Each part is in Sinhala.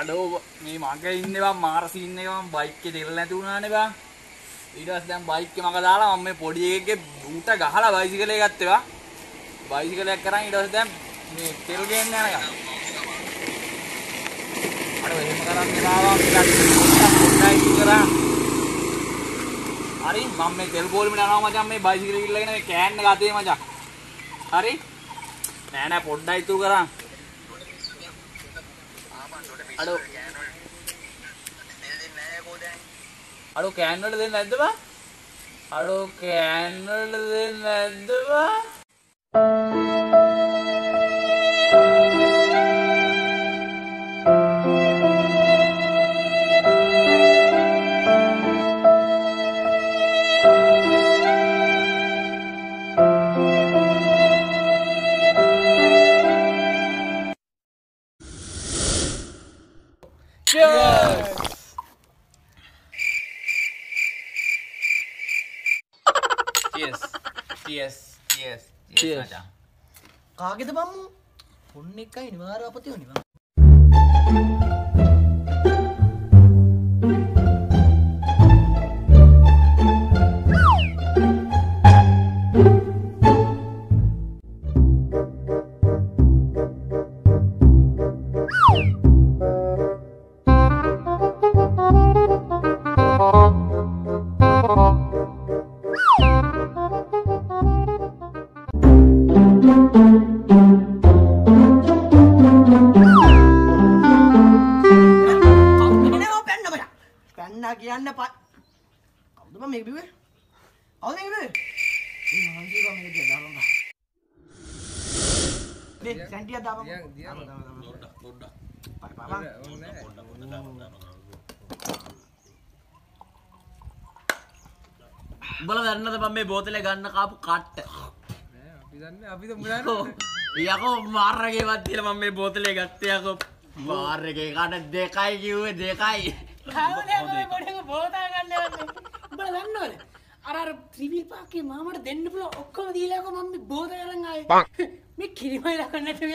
අඩෝ මේ මග ඉන්නවා මාර සීන් එක මම බයික් එකේ තෙල් නැති වුණානේ බා. ඊට පස්සේ දැන් බයික් එක මග දාලා මම මේ පොඩි එකේ ඌට ගහලා බයිසිකලේ ගත්තේ බා. බයිසිකලයක් කරන් ඊට පස්සේ දැන් මේ තෙල් ගේන්න යනවා. අර එහෙම කරන් ගාවා මේක කරා හරි මම මේ තෙල් බෝලෙම යනවා මචං මේ බයිසිකලේ ඉල්ලගෙන මේ කෑන් එක අතේ මචං. හරි? නෑ නෑ පොඩ්ඩයි ඉතුරු කරන් අඩෝ අඩෝ කෑන් වල දෙන්නේ නැද්ද බා අඩෝ කෑන් වල දෙන්නේ නැද්ද බා Cheers. Cheers. Cheers. Cheers. මචං. කාගෙද බම්මු ඔන්න එකයි නිවාරාපති වනිවා කවුදනව පැන්නා කියන්න ප කවුදම මේ බිවේ අවද සැටිය දාම උඹල දන්නද මම මේ බෝතලේ ගන්න කාපු කට්ට? යකෝ මාර්රගේවත් තියල මම මේ බෝතලේ ගත්තයකෝ මාර්රගේ කට දෙකයි කිව්වේ දෙකයි බෝතා ගන්න බල දන්නවද? අර ත්‍රිවිල්පාගේ මාමට දෙන්න පුල ඔක්කොම දීලාක මම බෝධ කරන්න ආය මේ කිරිමයි ලකන්නට යක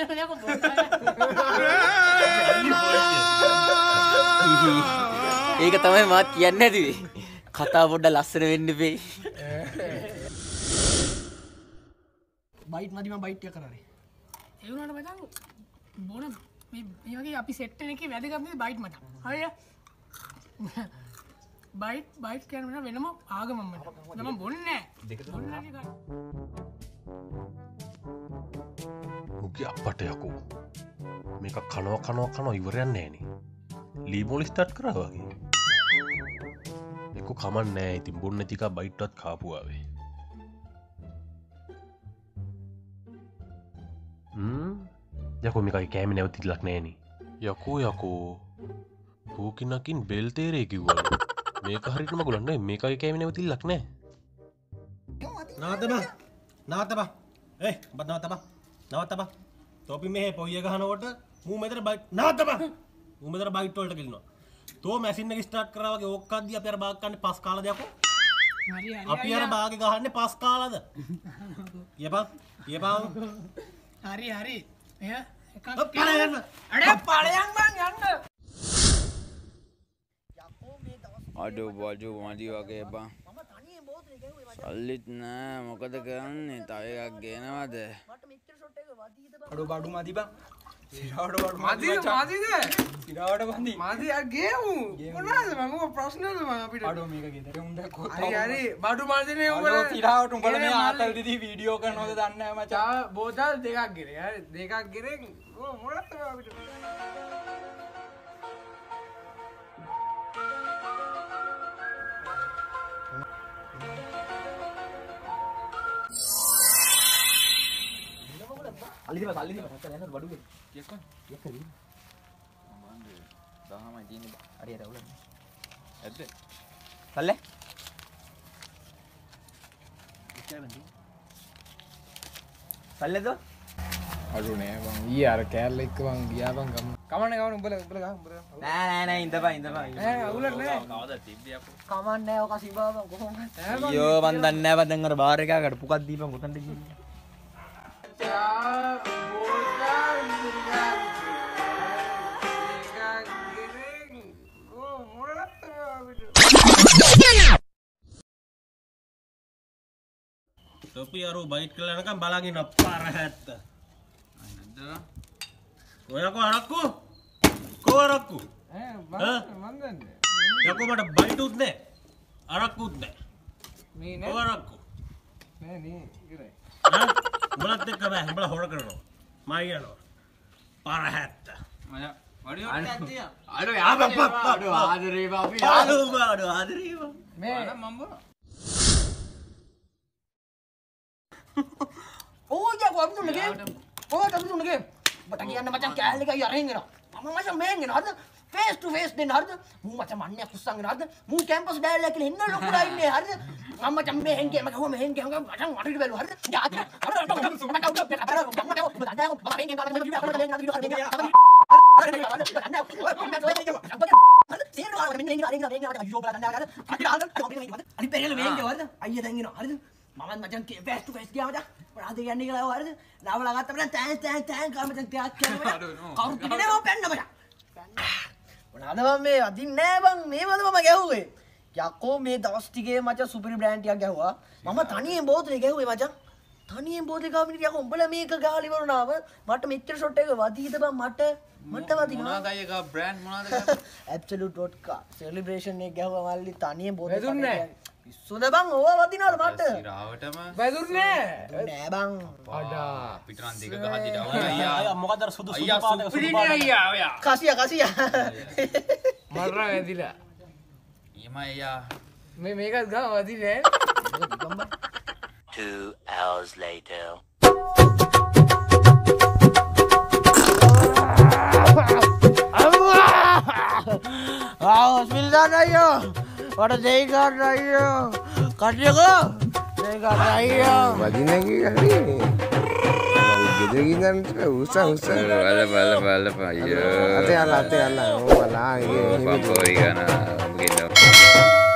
ඒක තමයි මාත් කියන්න ඇතිවේ කතා පොඩ්ඩ ලස්සන වෙන්න පේ බයිට් මදිම බයිට්ය කරේ එවුණට මචන් බොන මේගේ අපි සෙට්ටන එක වැදගන්නේ බයිට් මට. හය බයිට් බයිට් කරන වෙනම ආගමම්මට නම බොන්න මුගේ අපට යකෝ. මේක කනව කනව කනව ඉවරයන්න ෑනේ ලීමෝලි ස්ටට් කර වගේ. එක කමන් නෑ. ඉතින් බොන්න තික බයිට්ටත් කාපුවාවේ යකෝ මේකයි කෑමි නැවතිල්ලක් නෑන යකෝ යකෝ පූකින්නකින් බෙල්තේරේ කිව්වල. මේක හරිටම ගොලන්න මේකයි කෑමි නැවතිල්ලක් නෑ. නවතම නවතබ ඒ බත් නවතබ නවතබ තොපි මේ පොයිය ගහනකොට මූ මෙතර බයි නවතබ උමතර බයිට්වලට ගෙල්නවා. තෝ මැසින්න ස්ටාට් කරවගේ ඔක්කද අප අර බාක්කන්න පස් කාල දෙයක අපි අර බාග ගහන්න පස් කාලද? යපා යපා හරි හරි. එය එකක් අඩ පලයන් බං යන්න අඩු බජු මදි වගේ බං සල්ලිත් නෑ. මොකද කරන්නේ? තව එකක් ගෙනවද? අඩු බඩු මදිබ සිරාවට බඩු මදි මදිද? සිරාවට බඳි. මදයක්ගේමු මොනාද මම ප්‍රශ්නලම අපිට? අඩු මේක ගෙදර උන්ද කොත් හරි බඩු මර්ජනය තිරාවට උඹල මේ ආතල්දිදී වීඩියෝ කරනොද දන්න මචා. චා බෝතල් දෙකක් ගෙර. දෙකක් ගෙරෙන් මොලත් අපිට අලිදිම සල්ලිදිම නැත බඩු දහමයි තියෙන්නේ බා. අරිය රවුල ඇද්ද? සල්ල? සල්ලද අඩු නෑ බං. ඊ අර කෑල්ල එක්ක බං ගියා බං ගම කමන්න ගමන උඹල උඹල ගහ උඹල නෑ නෑ නෑ ඉඳපා ඉඳපා නෑ අවුලක් නෑ. කවද තිබ්බේ අපෝ? කමන්නෑ ඕක සිබාබ කොහොම නෑ බං යෝ මන් දන්නේ නැහැ බං. දැන් අර බාර් එකකට පුකක් දීපන් කොතනද බෝතල් තොපි අරු බයිට් කලනකම් බලාගෙන පරහැත්ත ඔයකෝ අරක්කු කෝරක්කු යකු මට බයිටුත් නෑ අරක්කුත් නෑ මේ නවරක්කු නෑ උඹලත් එක්ක බෑ උඹලා හොර කරනවා. මයි යනවා පාර හැත්ත අඩු යාප අඩු ආදරේ අපි ආලු බාඩු ආදරීවා මේ ඕජා කොම්තුන්නගේ ඕ තමුතුන්නගේ බට කියන්න මචන් කෑල්ලික යරහෙන්ගෙන මම මච මේගෙන හද ෆේස් ටු ෆේස් දෙන්න හද මූ මච මන්න කුස්සන්ගෙන හද මූ කැම්පස් ඩෑල්ල කියල එන්න ලොකුරයින්නේ හද මම චම්බේ හෙන්ගේ මක හොම හෙන්ගේ හම මචන් මට බැලු හද අනි පෙරල වේගේ වද අයිය දැන්ගෙන හරිද මමත් මචන් ෆේස් ටු ෆේස් ගියාමද මොනවද කියන්නේ කියලා හරිද ලාවලා ගත්තම තෑන් තෑන් තෑන් කාම මචන් ත්‍යාග කරනවා කවුරු කිනේ මම පැන්න මචන් මොනවද මම මේ අදින් නෑ බං. මේවද මම ගැහුවේ. යකෝ මේ දවස් ටිකේ මචං සුපිරි බ්‍රෑන්ඩ් ටිකක් ගැහුවා. මම තනියෙන් බෝතලේ ගැහුවේ මචං. තනියෙන් බෝතලේ ගාමිනි යකෝ උඹලා මේක ගාලා ඉවරුනාම මට මෙච්චර ෂොට් එක වදීද බං මට? මට වදිනවා මොනවාද අයියා බ්‍රෑන්ඩ් මොනවාද ඇබ්සලූට් වොඩ්කා සෙලිබ්‍රේෂන් එක ගැහුවා මල්ලි. තනියෙන් බෝතලේ? පිස්සුද බං ඕවා වදිනවද මට. රාවටම බැදුන්නේ නෑ බං අඩා පිටරන් දෙක ගහදිට අවුල අයියා. අයියා මොකද අර සුදු සුදු පාට සුදු පාට අයියා. ඔයා කසිය කසිය. මරර වැදිලා ඊම අයියා. මේ මේකත් ගා වදින්නේ. Two hours later. හොස්පිල්දාන්න අයියෝ මට දෙයි ගන්න අයියෝ කටියකෝ දෙයි ගන්න අයියෝ වදිනකි කරේ ගෙදරගින්නට උස උස බල බල බල පයියෝ අතේ අල්ල අතේ අල්ල ඕ බලා පපෝයි ගන